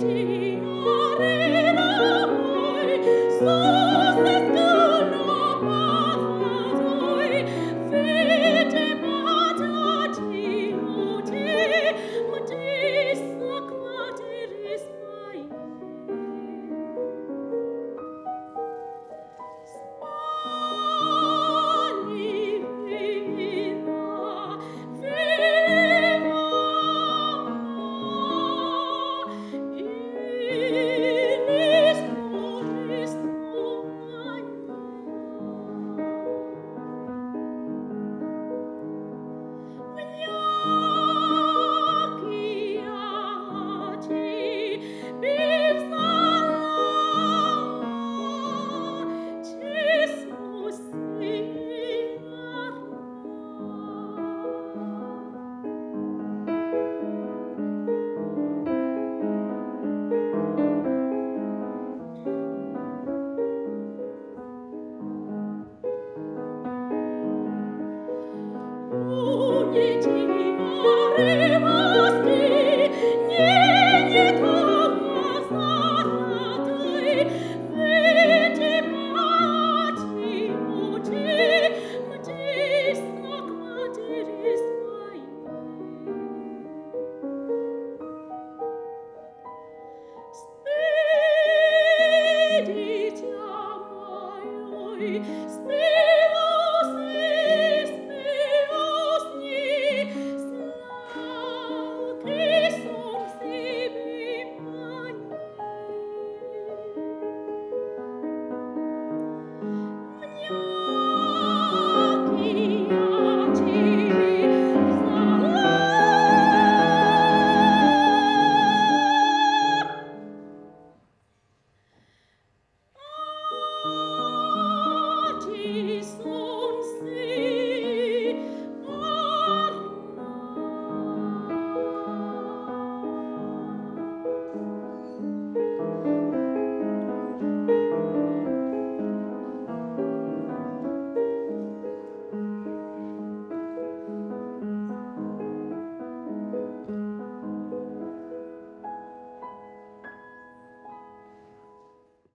city. Speditiam aioi,